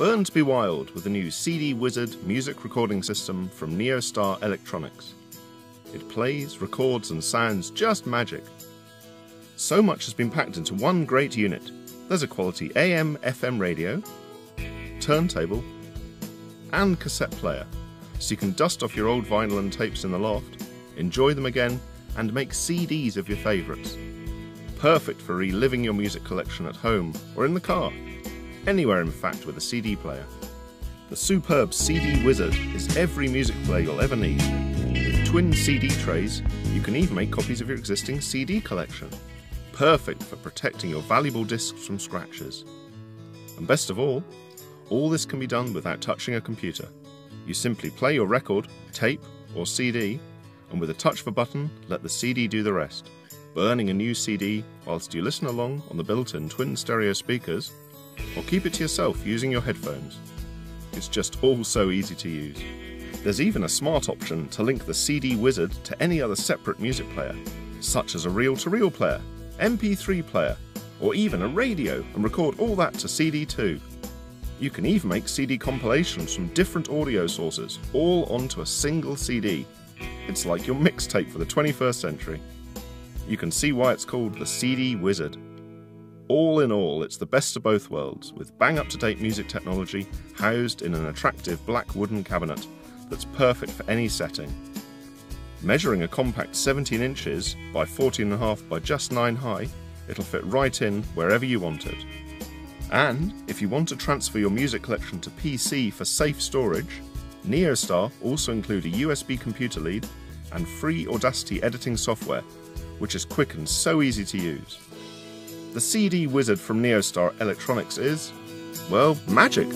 Burn to be wild with the new CD Wizard music recording system from Neostar Electronics. It plays, records, and sounds just magic. So much has been packed into one great unit. There's a quality AM FM radio, turntable, and cassette player, so you can dust off your old vinyl and tapes in the loft, enjoy them again, and make CDs of your favourites. Perfect for reliving your music collection at home or in the car. Anywhere, in fact, with a CD player. The superb CD Wizard is every music player you'll ever need. With twin CD trays, you can even make copies of your existing CD collection. Perfect for protecting your valuable discs from scratches. And best of all, all this can be done without touching a computer. You simply play your record, tape, or CD, and with a touch of a button, let the CD do the rest. Burning a new CD whilst you listen along on the built in twin stereo speakers, or keep it to yourself using your headphones. It's just all so easy to use. There's even a smart option to link the CD Wizard to any other separate music player, such as a reel to reel player, MP3 player, or even a radio and record all that to CD too. You can even make CD compilations from different audio sources, all onto a single CD. It's like your mixtape for the 21st century. You can see why it's called the CD Wizard. All in all, it's the best of both worlds, with bang up to date music technology housed in an attractive black wooden cabinet that's perfect for any setting. Measuring a compact 17 inches by 14.5 by just 9 high, it'll fit right in wherever you want it. And if you want to transfer your music collection to PC for safe storage, Neostar also include a USB computer lead and free Audacity editing software, which is quick and so easy to use. The CD wizard from Neostar Electronics is, well, magic.